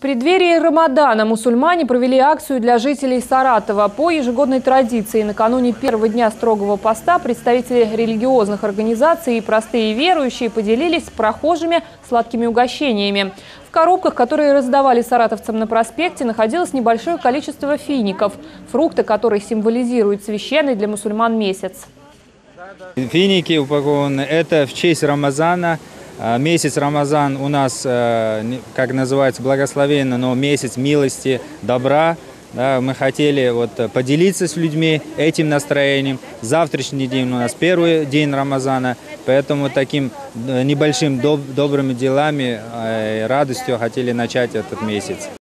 преддверии Рамадана мусульмане провели акцию для жителей Саратова. По ежегодной традиции накануне первого дня строгого поста представители религиозных организаций и простые верующие поделились с прохожими сладкими угощениями. В коробках, которые раздавали саратовцам на проспекте, находилось небольшое количество фиников, фрукты, которые символизируют священный для мусульман месяц. Финики упакованы. Это в честь Рамазана. А, Месяц Рамазан у нас, э, как называется, благословенно, но месяц милости, добра. Да, мы хотели вот поделиться с людьми этим настроением. Завтрашний день у нас первый день Рамазана, поэтому таким э, небольшим доб- добрыми делами, э, радостью хотели начать этот месяц.